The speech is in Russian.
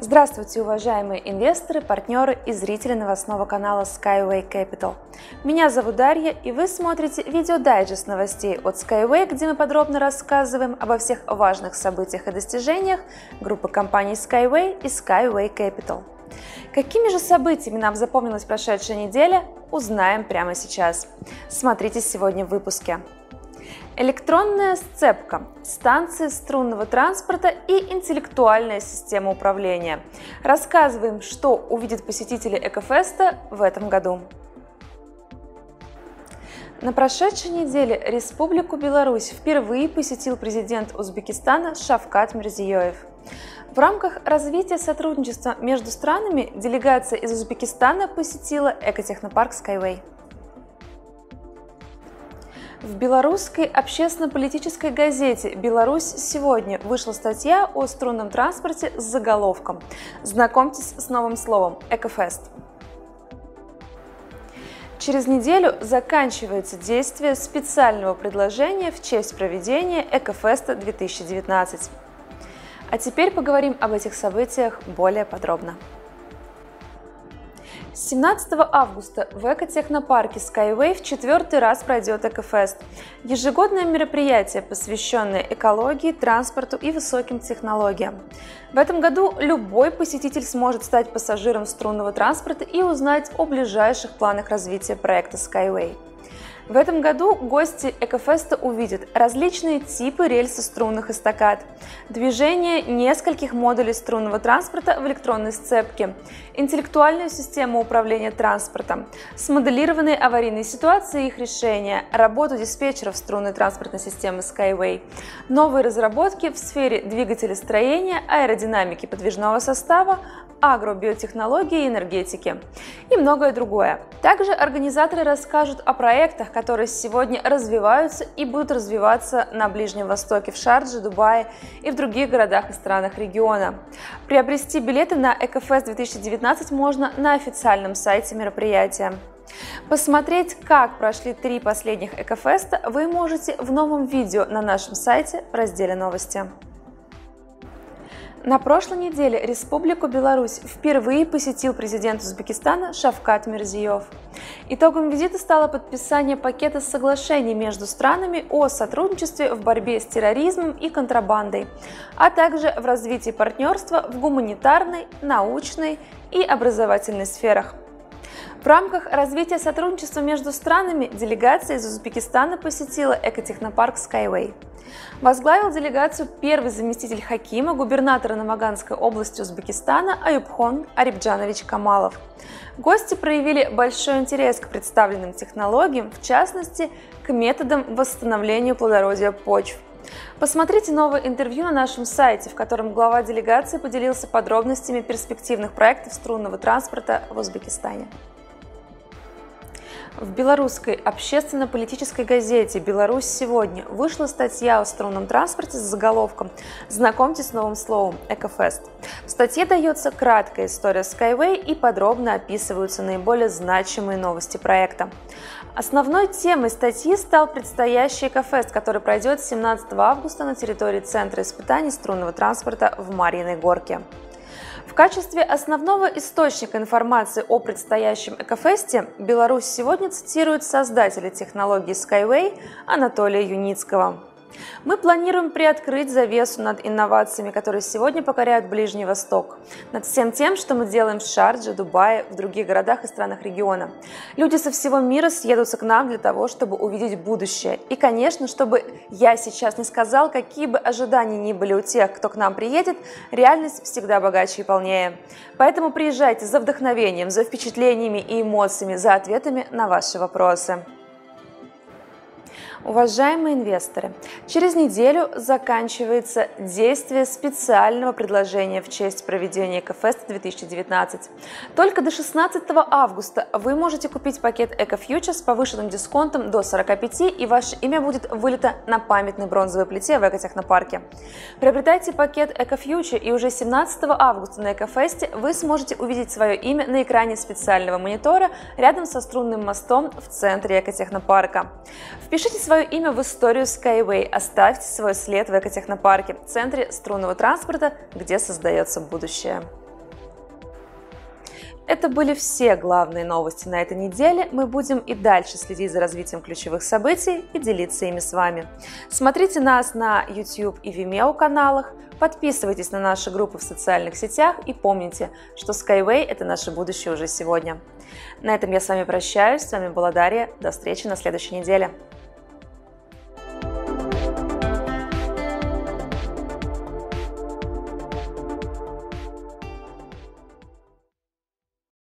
Здравствуйте, уважаемые инвесторы, партнеры и зрители новостного канала Skyway Capital. Меня зовут Дарья, и вы смотрите видеодайджест новостей от Skyway, где мы подробно рассказываем обо всех важных событиях и достижениях группы компаний Skyway и Skyway Capital. Какими же событиями нам запомнилась прошедшая неделя, узнаем прямо сейчас. Смотрите сегодня в выпуске. Электронная сцепка, станции струнного транспорта и интеллектуальная система управления. Рассказываем, что увидят посетители Экофеста в этом году. На прошедшей неделе Республику Беларусь впервые посетил президент Узбекистана Шавкат Мирзиёев. В рамках развития сотрудничества между странами делегация из Узбекистана посетила экотехнопарк Skyway. В белорусской общественно-политической газете «Беларусь сегодня» вышла статья о струнном транспорте с заголовком «Знакомьтесь с новым словом – Экофест». Через неделю заканчивается действие специального предложения в честь проведения Экофеста 2019. А теперь поговорим об этих событиях более подробно. 17 августа в экотехнопарке Skyway в четвертый раз пройдет Экофест. Ежегодное мероприятие, посвященное экологии, транспорту и высоким технологиям. В этом году любой посетитель сможет стать пассажиром струнного транспорта и узнать о ближайших планах развития проекта Skyway. В этом году гости Экофеста увидят различные типы рельсы струнных эстакад, движение нескольких модулей струнного транспорта в электронной сцепке, интеллектуальную систему управления транспортом, смоделированные аварийные ситуации и их решения, работу диспетчеров струнной транспортной системы Skyway, новые разработки в сфере двигателестроения, аэродинамики подвижного состава, агробиотехнологии и энергетики. И многое другое. Также организаторы расскажут о проектах, которые сегодня развиваются и будут развиваться на Ближнем Востоке, в Шардже, Дубае и в других городах и странах региона. Приобрести билеты на Экофест 2019 можно на официальном сайте мероприятия. Посмотреть, как прошли три последних Экофеста, вы можете в новом видео на нашем сайте в разделе «Новости». На прошлой неделе Республику Беларусь впервые посетил президент Узбекистана Шавкат Мирзиев. Итогом визита стало подписание пакета соглашений между странами о сотрудничестве в борьбе с терроризмом и контрабандой, а также в развитии партнерства в гуманитарной, научной и образовательной сферах. В рамках развития сотрудничества между странами делегация из Узбекистана посетила экотехнопарк Skyway. Возглавил делегацию первый заместитель Хакима, губернатора Намаганской области Узбекистана Аюбхон Арибджанович Камалов. Гости проявили большой интерес к представленным технологиям, в частности, к методам восстановления плодородия почв. Посмотрите новое интервью на нашем сайте, в котором глава делегации поделился подробностями перспективных проектов струнного транспорта в Узбекистане. В белорусской общественно-политической газете «Беларусь сегодня» вышла статья о струнном транспорте с заголовком «Знакомьтесь с новым словом «Экофест». В статье дается краткая история Skyway и подробно описываются наиболее значимые новости проекта. Основной темой статьи стал предстоящий Экофест, который пройдет 17 августа на территории Центра испытаний струнного транспорта в Марьиной Горке. В качестве основного источника информации о предстоящем Экофесте Беларусь сегодня цитирует создателя технологии Skyway Анатолия Юницкого. Мы планируем приоткрыть завесу над инновациями, которые сегодня покоряют Ближний Восток, над всем тем, что мы делаем в Шардже, Дубае, в других городах и странах региона. Люди со всего мира съедутся к нам для того, чтобы увидеть будущее. И, конечно, чтобы я сейчас не сказал, какие бы ожидания ни были у тех, кто к нам приедет, реальность всегда богаче и полнее. Поэтому приезжайте за вдохновением, за впечатлениями и эмоциями, за ответами на ваши вопросы. Уважаемые инвесторы, через неделю заканчивается действие специального предложения в честь проведения Экофеста 2019. Только до 16 августа вы можете купить пакет EcoFuture с повышенным дисконтом до 45 и ваше имя будет вылито на памятной бронзовой плите в Экотехнопарке. Приобретайте пакет EcoFuture и уже 17 августа на Экофесте вы сможете увидеть свое имя на экране специального монитора рядом со струнным мостом в центре Экотехнопарка. Впишите свое имя в историю Skyway, оставьте свой след в экотехнопарке, центре струнного транспорта, где создается будущее. Это были все главные новости на этой неделе. Мы будем и дальше следить за развитием ключевых событий и делиться ими с вами. Смотрите нас на YouTube и Vimeo каналах, подписывайтесь на наши группы в социальных сетях и помните, что Skyway – это наше будущее уже сегодня. На этом я с вами прощаюсь. С вами была Дарья. До встречи на следующей неделе.